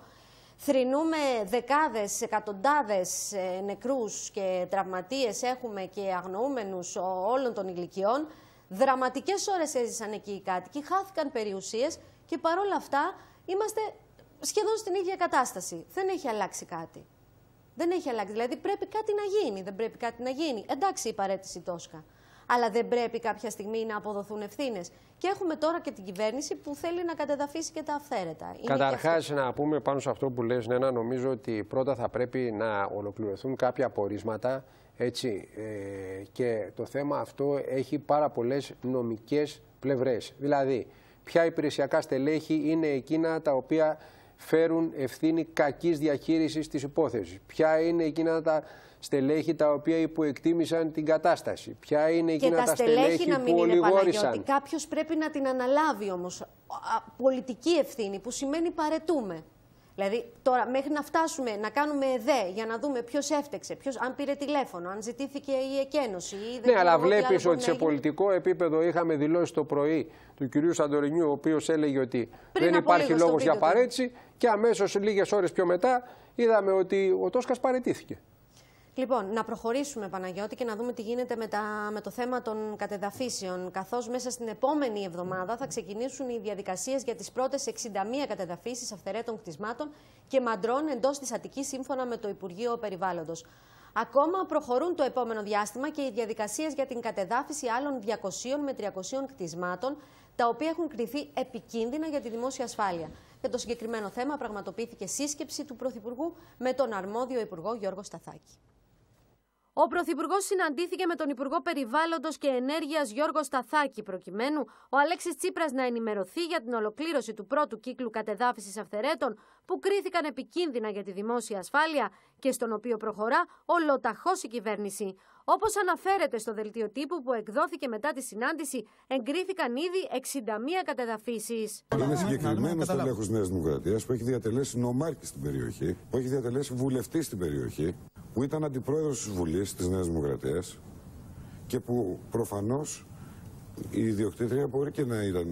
Θρυνούμε δεκάδες, εκατοντάδες ε, νεκρούς και τραυματίες έχουμε και αγνοούμενους όλων των ηλικιών. Δραματικές ώρες έζησαν εκεί οι κάτοικοι, χάθηκαν περιουσίες και παρόλα αυτά είμαστε σχεδόν στην ίδια κατάσταση. Δεν έχει αλλάξει κάτι. Δεν έχει αλλάξει. Δηλαδή πρέπει κάτι να γίνει. Δεν πρέπει κάτι να γίνει. Εντάξει η παρέτηση Τόσκα αλλά δεν πρέπει κάποια στιγμή να αποδοθούν ευθύνες. Και έχουμε τώρα και την κυβέρνηση που θέλει να κατεδαφίσει και τα αυθαίρετα. Καταρχάς, να πούμε πάνω σε αυτό που λες, Νένα, νομίζω ότι πρώτα θα πρέπει να ολοκληρωθούν κάποια απορίσματα. Έτσι, ε, και το θέμα αυτό έχει πάρα πολλές νομικές πλευρές. Δηλαδή, ποια υπηρεσιακά στελέχη είναι εκείνα τα οποία φέρουν ευθύνη κακής διαχείρισης της υπόθεσης; Ποια είναι εκείνα τα στελέχη τα οποία υποεκτίμησαν την κατάσταση; Ποια είναι εκείνα τα, τα στελέχη, να μην που ολιγόρησαν; Κάποιος πρέπει να την αναλάβει όμως. Πολιτική ευθύνη που σημαίνει παρετούμε. Δηλαδή, τώρα μέχρι να φτάσουμε να κάνουμε ΕΔΕ για να δούμε ποιος έφτεξε, ποιος, αν πήρε τηλέφωνο, αν ζητήθηκε η εκένωση. Ή δεν ναι, αλλά βλέπεις ότι σε πολιτικό επίπεδο είχαμε δηλώσει το πρωί του κυρίου Σαντορινιού, ο οποίος έλεγε ότι δεν υπάρχει λόγος για παρέτηση, και αμέσως λίγες ώρες πιο μετά είδαμε ότι ο Τόσκας παρετήθηκε. Λοιπόν, να προχωρήσουμε, Παναγιώτη, και να δούμε τι γίνεται με, τα, με το θέμα των κατεδαφίσεων. Καθώς μέσα στην επόμενη εβδομάδα θα ξεκινήσουν οι διαδικασίες για τις πρώτες 61 κατεδαφίσεις αυθαιρέτων κτισμάτων και μαντρών εντός της Αττικής, σύμφωνα με το Υπουργείο Περιβάλλοντος. Ακόμα προχωρούν το επόμενο διάστημα και οι διαδικασίες για την κατεδάφιση άλλων 200 με 300 κτισμάτων, τα οποία έχουν κριθεί επικίνδυνα για τη δημόσια ασφάλεια. Για το συγκεκριμένο θέμα πραγματοποιήθηκε σύσκεψη του Πρωθυπουργού με τον αρμόδιο Υπουργό Γιώργο Σταθάκη. Ο Πρωθυπουργός συναντήθηκε με τον Υπουργό Περιβάλλοντος και Ενέργειας Γιώργο Σταθάκη, προκειμένου ο Αλέξης Τσίπρας να ενημερωθεί για την ολοκλήρωση του πρώτου κύκλου κατεδάφισης αυθαιρέτων που κρίθηκαν επικίνδυνα για τη δημόσια ασφάλεια και στον οποίο προχωρά ολοταχώ η κυβέρνηση. Όπως αναφέρεται στο δελτίο τύπου που εκδόθηκε μετά τη συνάντηση, εγκρίθηκαν ήδη 61 κατεδαφίσεις. Είναι συγκεκριμένος στελέχο Νέα Δημοκρατία που έχει διατελέσει νομάρχη στην περιοχή, που έχει διατελέσει βουλευτή στην περιοχή, που ήταν αντιπρόεδρος της Βουλής της Νέας Δημοκρατίας και που προφανώς η ιδιοκτήτρια μπορεί και να ήταν.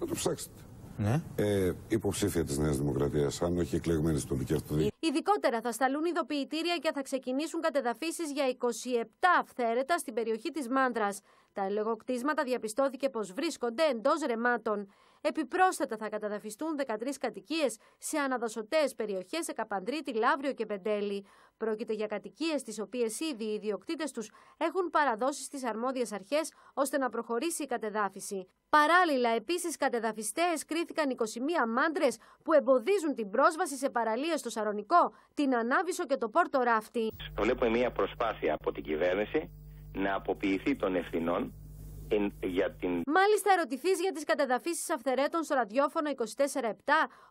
Να το ψάξετε ναι. ε, υποψήφια της Νέας Δημοκρατίας, αν όχι εκλεγμένη στην τοπική αυτοδιοίκηση. Ειδικότερα θα σταλούν ειδοποιητήρια και θα ξεκινήσουν κατεδαφίσεις για 27 αυθαίρετα στην περιοχή της Μάντρα. Τα λογοκτίσματα διαπιστώθηκε πως βρίσκονται εντός ρεμάτων. Επιπρόσθετα θα καταδαφιστούν 13 κατοικίες σε αναδασωτές περιοχές σε Καπαντρίτη, Λαύριο και Πεντέλη. Πρόκειται για κατοικίες τις οποίες ήδη οι ιδιοκτήτες τους έχουν παραδώσει στις αρμόδιες αρχές ώστε να προχωρήσει η κατεδάφιση. Παράλληλα, επίσης, κατεδαφιστές κρίθηκαν 21 μάντρες που εμποδίζουν την πρόσβαση σε παραλίες στο Σαρονικό, την Ανάβησο και το Πόρτο Ράφτη. Βλέπουμε μια προσπάθεια από την κυβέρνηση να αποποιηθεί των ευθυνών για την... Μάλιστα, ερωτηθείς για τις κατεδαφίσει αυθαιρέτων στο ραδιόφωνο 24-7,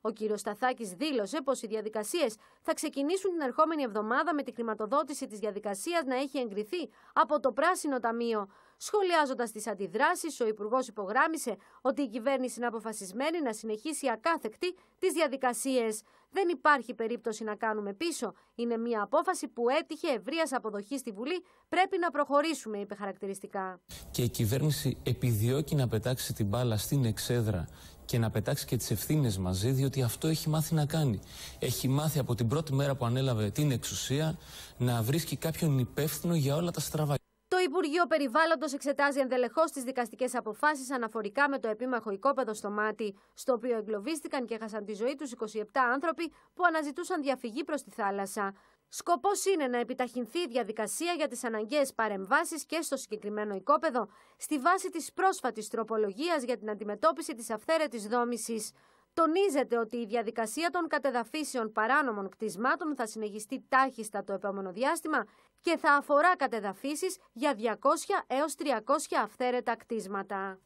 ο κύριος Σταθάκης δήλωσε πως οι διαδικασίες θα ξεκινήσουν την ερχόμενη εβδομάδα με τη χρηματοδότηση της διαδικασίας να έχει εγκριθεί από το Πράσινο Ταμείο. Σχολιάζοντας τις αντιδράσεις, ο Υπουργός υπογράμμισε ότι η κυβέρνηση είναι αποφασισμένη να συνεχίσει ακάθεκτη τις διαδικασίες. Δεν υπάρχει περίπτωση να κάνουμε πίσω. Είναι μια απόφαση που έτυχε ευρείας αποδοχής στη Βουλή. Πρέπει να προχωρήσουμε, είπε χαρακτηριστικά. Και η κυβέρνηση επιδιώκει να πετάξει την μπάλα στην εξέδρα και να πετάξει και τις ευθύνες μαζί, διότι αυτό έχει μάθει να κάνει. Έχει μάθει από την πρώτη μέρα που ανέλαβε την εξουσία να βρίσκει κάποιον υπεύθυνο για όλα τα στραβά. Το Υπουργείο Περιβάλλοντος εξετάζει ενδελεχώς τις δικαστικές αποφάσεις αναφορικά με το επίμαχο οικόπεδο στο μάτι, στο οποίο εγκλωβίστηκαν και έχασαν τη ζωή τους 27 άνθρωποι που αναζητούσαν διαφυγή προς τη θάλασσα. Σκοπός είναι να επιταχυνθεί η διαδικασία για τις αναγκαίες παρεμβάσεις και στο συγκεκριμένο οικόπεδο, στη βάση της πρόσφατης τροπολογίας για την αντιμετώπιση της αυθαίρετης δόμησης. Τονίζεται ότι η διαδικασία των κατεδαφίσεων παράνομων κτισμάτων θα συνεχιστεί τάχιστα το επόμενο διάστημα και θα αφορά κατεδαφίσεις για 200 έως 300 αυθαίρετα κτίσματα.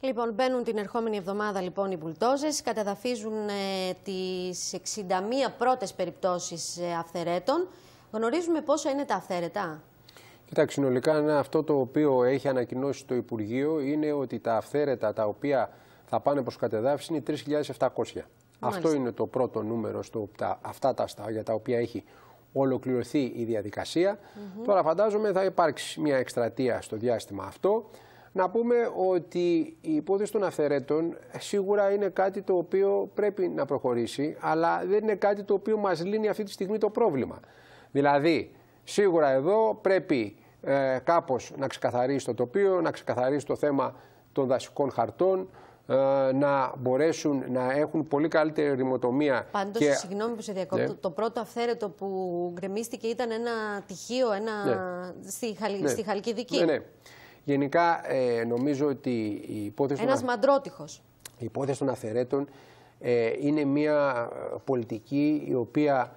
Λοιπόν, μπαίνουν την ερχόμενη εβδομάδα λοιπόν οι μπουλτόζες, κατεδαφίζουν ε, τις 61 πρώτες περιπτώσεις ε, αυθαιρέτων. Γνωρίζουμε πόσο είναι τα αυθαίρετα; Κοιτάξτε, συνολικά αυτό το οποίο έχει ανακοινώσει το Υπουργείο είναι ότι τα αυθαίρετα τα οποία θα πάνε προς κατεδάφιση είναι 3.700. Αυτό είναι το πρώτο νούμερο στο, τα, αυτά τα για τα οποία έχει ολοκληρωθεί η διαδικασία. Τώρα φαντάζομαι θα υπάρξει μια εκστρατεία στο διάστημα αυτό. Να πούμε ότι η υπόθεση των αυθαιρέτων σίγουρα είναι κάτι το οποίο πρέπει να προχωρήσει, αλλά δεν είναι κάτι το οποίο μας λύνει αυτή τη στιγμή το πρόβλημα. Δηλαδή, σίγουρα εδώ πρέπει ε, κάπως να ξεκαθαρίσει το τοπίο, να ξεκαθαρίσει το θέμα των δασικών χαρτών, ε, να μπορέσουν να έχουν πολύ καλύτερη ρημοτομία. Πάντως, και... συγγνώμη που σε διακόπτω, ναι. το πρώτο αυθαίρετο που γκρεμίστηκε ήταν ένα τυχείο ένα... Ναι. Στη, Χαλ... ναι. στη Χαλκιδική. Ναι, ναι. Γενικά ε, νομίζω ότι η υπόθεση... Ένας των... μαντρότυχος. Η υπόθεση των αυθαιρέτων ε, είναι μια πολιτική η οποία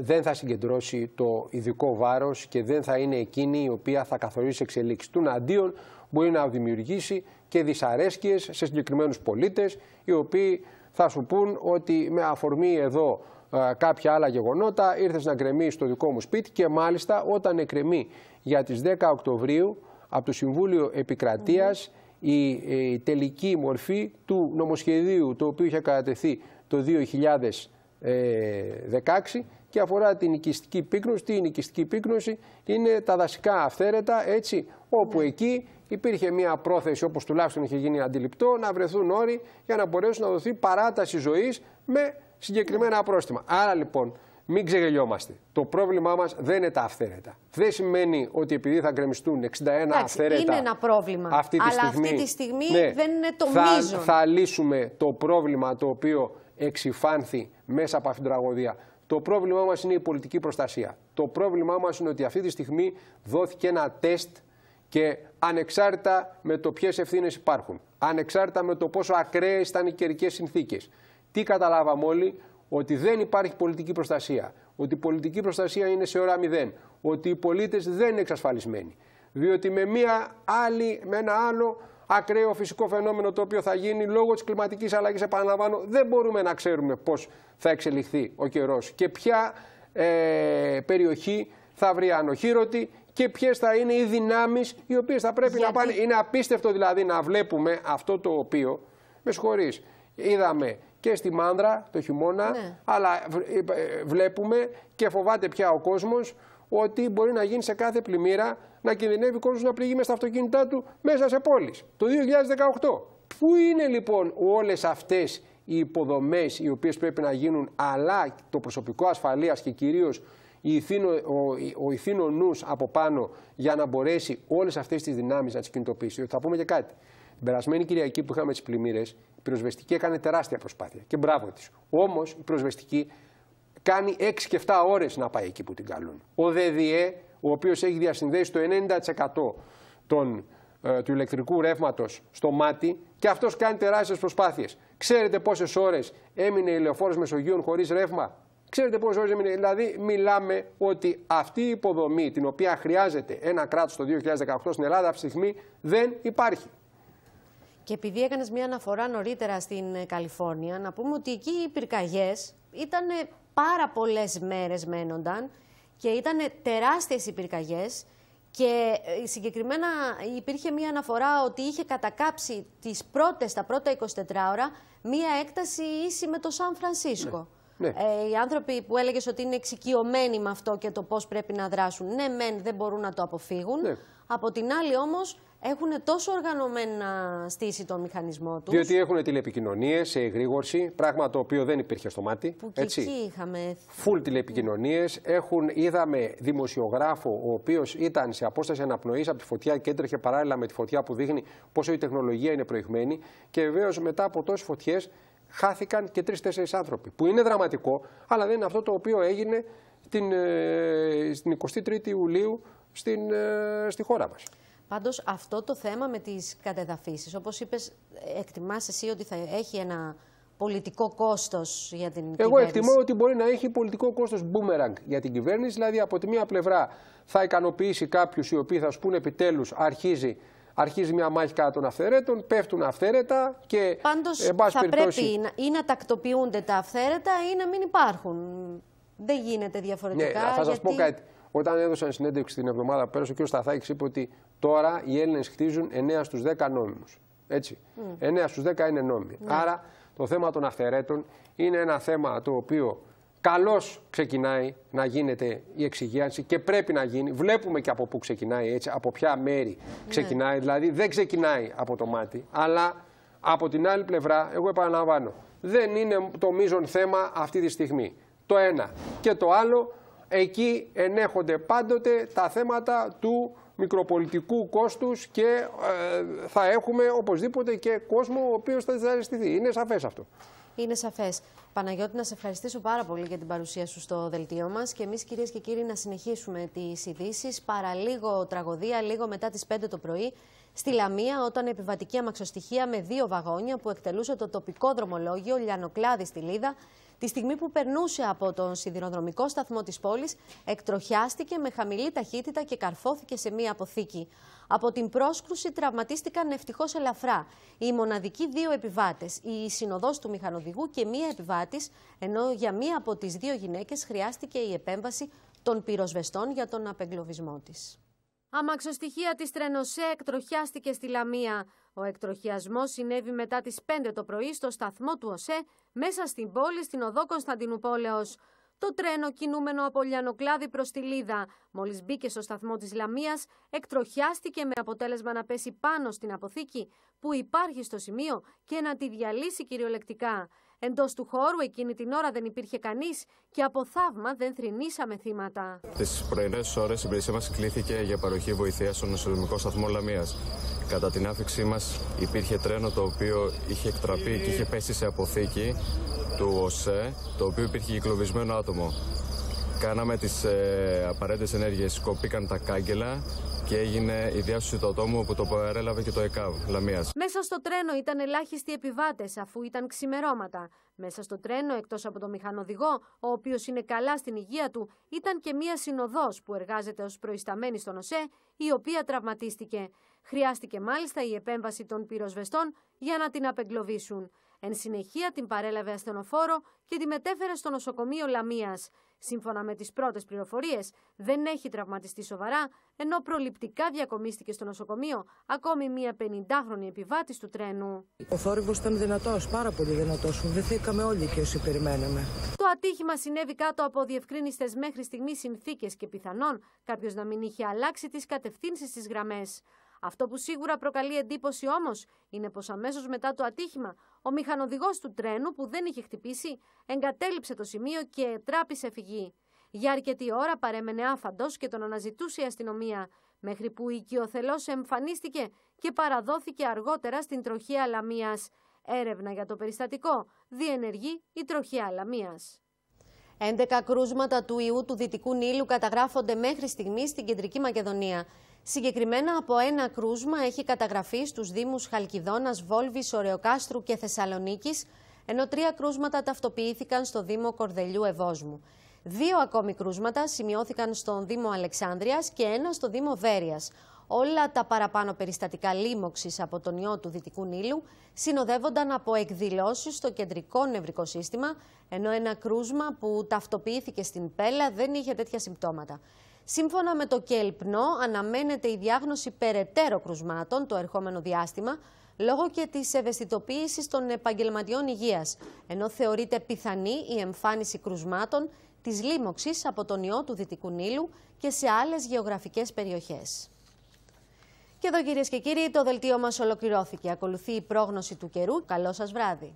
δεν θα συγκεντρώσει το ειδικό βάρος και δεν θα είναι εκείνη η οποία θα καθορίσει εξελίξεις. Του αντίον μπορεί να δημιουργήσει και δυσαρέσκειες σε συγκεκριμένους πολίτες οι οποίοι θα σου πούν ότι με αφορμή εδώ κάποια άλλα γεγονότα ήρθες να γκρεμεί στο δικό μου σπίτι και μάλιστα όταν εκκρεμεί για τις 10 Οκτωβρίου από το Συμβούλιο Επικρατείας η, η, τελική μορφή του νομοσχεδίου το οποίο είχε κατατεθεί το 2016 και αφορά την οικιστική πύκνωση. Τι είναι η οικιστική πύκνωση, είναι τα δασικά αυθαίρετα, έτσι, όπου ναι. εκεί υπήρχε μια πρόθεση, όπως τουλάχιστον είχε γίνει αντιληπτό, να βρεθούν όροι για να μπορέσουν να δοθεί παράταση ζωής με συγκεκριμένα ναι. πρόστιμα. Άρα λοιπόν, μην ξεγελιόμαστε. Το πρόβλημά μας δεν είναι τα αυθαίρετα. Δεν σημαίνει ότι επειδή θα γκρεμιστούν 61 Εντάξει, αυθαίρετα. Είναι ένα πρόβλημα. Αυτή τη αλλά στιγμή, αυτή τη στιγμή ναι, δεν είναι το θα, μείζον. Θα λύσουμε το πρόβλημα το οποίο εξυφάνθη μέσα από αυτήν την τραγωδία. Το πρόβλημά μας είναι η πολιτική προστασία. Το πρόβλημά μας είναι ότι αυτή τη στιγμή δόθηκε ένα τεστ και ανεξάρτητα με το ποιες ευθύνες υπάρχουν, ανεξάρτητα με το πόσο ακραίες ήταν οι καιρικές συνθήκες. Τι καταλάβαμε όλοι, ότι δεν υπάρχει πολιτική προστασία, ότι η πολιτική προστασία είναι σε ώρα μηδέν, ότι οι πολίτες δεν είναι εξασφαλισμένοι. Διότι με, μια άλλη, με ένα άλλο ακραίο φυσικό φαινόμενο το οποίο θα γίνει λόγω της κλιματικής αλλαγής, επαναλαμβάνω, δεν μπορούμε να ξέρουμε πώς θα εξελιχθεί ο καιρός και ποια ε, περιοχή θα βρει ανοχήρωτη και ποιες θα είναι οι δυνάμεις οι οποίες θα πρέπει να πάνε. Είναι απίστευτο δηλαδή να βλέπουμε αυτό το οποίο, με συγχωρείς, είδαμε και στη Μάνδρα το χειμώνα, ναι. αλλά ε, βλέπουμε και φοβάται πια ο κόσμος ότι μπορεί να γίνει σε κάθε πλημμύρα να κινδυνεύει ο κόσμος να πληγεί με στα αυτοκίνητά του μέσα σε πόλεις. Το 2018. Πού είναι λοιπόν όλες αυτές οι υποδομές οι οποίες πρέπει να γίνουν αλλά το προσωπικό ασφαλείας και κυρίως ηθήνο, ο, ο ηθήνο νους από πάνω για να μπορέσει όλες αυτές τις δυνάμεις να τις κινητοποιήσει. Θα πούμε και κάτι. Την περασμένη Κυριακή που είχαμε τις πλημμύρες, η πυροσβεστική έκανε τεράστια προσπάθεια και μπράβο της. Όμως η πυροσβεστική κάνει 6 και 7 ώρες να πάει εκεί που την καλούν. Ο ΔΔΕ, ο οποίος έχει διασυνδέσει το 90% των, ε, του ηλεκτρικού ρεύματος στο μάτι και αυτός κάνει τεράστιες προσπάθειες. Ξέρετε πόσες ώρες έμεινε η λεωφόρος Μεσογείων χωρίς ρεύμα; Ξέρετε πόσες ώρες έμεινε. Δηλαδή μιλάμε ότι αυτή η υποδομή την οποία χρειάζεται ένα κράτος το 2018 στην Ελλάδα αυτή τη στιγμή δεν υπάρχει. Και επειδή έκανες μια αναφορά νωρίτερα στην Καλιφόρνια, να πούμε ότι εκεί οι πυρκαγιές ήταν πάρα πολλές μέρες μένονταν και ήταν τεράστιες οι πυρκαγιές Και ε, συγκεκριμένα υπήρχε μία αναφορά ότι είχε κατακάψει τις πρώτες, τα πρώτα 24 ώρα, μία έκταση ίση με το Σαν Φρανσίσκο. Ναι. Ναι. Ε, οι άνθρωποι που έλεγες ότι είναι εξοικειωμένοι με αυτό και το πώς πρέπει να δράσουν, ναι μεν δεν μπορούν να το αποφύγουν. Ναι. Από την άλλη όμως έχουν τόσο οργανωμένα στήσει τον μηχανισμό τους. Διότι έχουν τηλεπικοινωνίες σε εγρήγορση, πράγμα το οποίο δεν υπήρχε στο μάτι. Που και έτσι. εκεί είχαμε. Φουλ τηλεπικοινωνίες. Είδαμε δημοσιογράφο, ο οποίος ήταν σε απόσταση αναπνοής από τη φωτιά και έτρεχε παράλληλα με τη φωτιά που δείχνει πόσο η τεχνολογία είναι προηγμένη. Και βεβαίως μετά από τόσες φωτιές χάθηκαν και τρει-τέσσερι άνθρωποι. Που είναι δραματικό, αλλά δεν είναι αυτό το οποίο έγινε την, ε, στην 23η Ιουλίου στην, ε, στη χώρα μας. Πάντως αυτό το θέμα με τις κατεδαφίσεις, όπως είπες, εκτιμάς εσύ ότι θα έχει ένα πολιτικό κόστος για την Εγώ κυβέρνηση; Εγώ εκτιμώ ότι μπορεί να έχει πολιτικό κόστος boomerang για την κυβέρνηση, δηλαδή από τη μία πλευρά θα ικανοποιήσει κάποιους οι οποίοι θα σου πούνε επιτέλους αρχίζει Αρχίζει μια μάχη κατά των αυθαίρετων, πέφτουν αυθαίρετα και. Πάντως θα πρέπει να, ή να τακτοποιούνται τα αυθαίρετα ή να μην υπάρχουν. Δεν γίνεται διαφορετικά. Ναι, θα σας πω κάτι. Όταν έδωσαν συνέντευξη την εβδομάδα πέρασε, ο κ. Σταθάκης είπε ότι τώρα οι Έλληνες χτίζουν 9 στους 10 νόμιμους. Έτσι. Mm. 9 στους 10 είναι νόμιμοι. Ναι. Άρα το θέμα των αυθαιρέτων είναι ένα θέμα το οποίο καλώς ξεκινάει να γίνεται η εξυγίανση και πρέπει να γίνει. Βλέπουμε και από πού ξεκινάει, έτσι, από ποια μέρη ναι. ξεκινάει. Δηλαδή δεν ξεκινάει από το μάτι, αλλά από την άλλη πλευρά, εγώ επαναλαμβάνω, δεν είναι το μείζον θέμα αυτή τη στιγμή. Το ένα. Και το άλλο, εκεί ενέχονται πάντοτε τα θέματα του μικροπολιτικού κόστους και ε, θα έχουμε οπωσδήποτε και κόσμο ο οποίος θα δυσαρεστηθεί. Είναι σαφές αυτό. Είναι σαφές. Παναγιώτη, να σε ευχαριστήσω πάρα πολύ για την παρουσία σου στο δελτίο μας και εμείς κυρίες και κύριοι να συνεχίσουμε τις ειδήσεις. Παραλίγο τραγωδία, λίγο μετά τις 5 το πρωί, στη Λαμία, όταν επιβατική αμαξοστοιχεία με δύο βαγόνια που εκτελούσε το τοπικό δρομολόγιο Λιανοκλάδη στη Λίδα Τη στιγμή που περνούσε από τον σιδηροδρομικό σταθμό της πόλης, εκτροχιάστηκε με χαμηλή ταχύτητα και καρφώθηκε σε μία αποθήκη. Από την πρόσκρουση τραυματίστηκαν ευτυχώς ελαφρά οι μοναδικοί δύο επιβάτες, η συνοδός του μηχανοδηγού και μία επιβάτης, ενώ για μία από τις δύο γυναίκες χρειάστηκε η επέμβαση των πυροσβεστών για τον απεγκλωβισμό της. Αμαξοστοιχεία της Τρενοσέ εκτροχιάστηκε στη Λαμία. Ο εκτροχιασμός συνέβη μετά τις 5 το πρωί στο σταθμό του ΟΣΕ μέσα στην πόλη στην οδό Κωνσταντινούπολεως. Το τρένο κινούμενο από Λιανοκλάδη προς τη Λίδα, μόλις μπήκε στο σταθμό της Λαμίας, εκτροχιάστηκε με αποτέλεσμα να πέσει πάνω στην αποθήκη που υπάρχει στο σημείο και να τη διαλύσει κυριολεκτικά. Εντός του χώρου εκείνη την ώρα δεν υπήρχε κανείς και από θαύμα δεν θρυνήσαμε θύματα. Τις πρωινές ώρες η υπηρεσία μας κλήθηκε για παροχή βοηθείας στο νοσοκομικό σταθμό Λαμίας. Κατά την άφηξή μας υπήρχε τρένο το οποίο είχε εκτραπεί και είχε πέσει σε αποθήκη του ΟΣΕ, το οποίο υπήρχε κυκλοβισμένο άτομο. Κάναμε τις ε, απαραίτητες ενέργειες, κοπήκαν τα κάγκελα και έγινε η διάσωση του ατόμου που το παρέλαβε και το ΕΚΑΒ Λαμίας. Μέσα στο τρένο ήταν ελάχιστοι επιβάτες αφού ήταν ξημερώματα. Μέσα στο τρένο, εκτός από τον μηχανοδηγό, ο οποίος είναι καλά στην υγεία του, ήταν και μία συνοδός που εργάζεται ως προϊσταμένη στον ΟΣΕ, η οποία τραυματίστηκε. Χρειάστηκε μάλιστα η επέμβαση των πυροσβεστών για να την απεγκλωβίσουν. Εν συνεχεία την παρέλαβε ασθενοφόρο και τη μετέφερε στο νοσοκομείο Λαμίας. Σύμφωνα με τις πρώτες πληροφορίες, δεν έχει τραυματιστεί σοβαρά, ενώ προληπτικά διακομίστηκε στο νοσοκομείο ακόμη μία 50χρονη επιβάτης του τρένου. Ο θόρυβος ήταν δυνατός, πάρα πολύ δυνατός. Φοβηθήκαμε όλοι και όσοι περιμέναμε. Το ατύχημα συνέβη κάτω από διευκρίνηστε μέχρι στιγμής συνθήκες και πιθανόν κάποιος να μην είχε αλλάξει τις κατευθύνσεις στις γραμμές. Αυτό που σίγουρα προκαλεί εντύπωση όμως είναι πως αμέσως μετά το ατύχημα ο μηχανοδηγός του τρένου που δεν είχε χτυπήσει εγκατέλειψε το σημείο και τράπησε φυγή. Για αρκετή ώρα παρέμενε άφαντος και τον αναζητούσε η αστυνομία, μέχρι που η οικειοθελώς εμφανίστηκε και παραδόθηκε αργότερα στην τροχία Λαμία. Έρευνα για το περιστατικό διενεργεί η τροχία Λαμία. 11 κρούσματα του ιού του Δυτικού Νείλου καταγράφονται μέχρι στιγμής στην Κεντρική Μακεδονία. Συγκεκριμένα από ένα κρούσμα έχει καταγραφεί στους Δήμους Χαλκιδόνας, Βόλβης, Ωρεοκάστρου και Θεσσαλονίκης, ενώ τρία κρούσματα ταυτοποιήθηκαν στο Δήμο Κορδελιού Ευόσμου. Δύο ακόμη κρούσματα σημειώθηκαν στον Δήμο Αλεξάνδρειας και ένα στο Δήμο Βέρειας. Όλα τα παραπάνω περιστατικά λίμωξης από τον ιό του Δυτικού Νείλου συνοδεύονταν από εκδηλώσεις στο κεντρικό νευρικό σύστημα, ενώ ένα κρούσμα που ταυτοποιήθηκε στην Πέλα δεν είχε τέτοια συμπτώματα. Σύμφωνα με το ΚΕΛΠΝΟ, αναμένεται η διάγνωση περαιτέρω κρουσμάτων το ερχόμενο διάστημα, λόγω και της ευαισθητοποίησης των επαγγελματιών υγείας, ενώ θεωρείται πιθανή η εμφάνιση κρουσμάτων της λίμωξης από τον ιό του Δυτικού Νείλου και σε άλλες γεωγραφικές περιοχές. Και εδώ κυρίες και κύριοι το δελτίο μας ολοκληρώθηκε. Ακολουθεί η πρόγνωση του καιρού. Καλό σας βράδυ.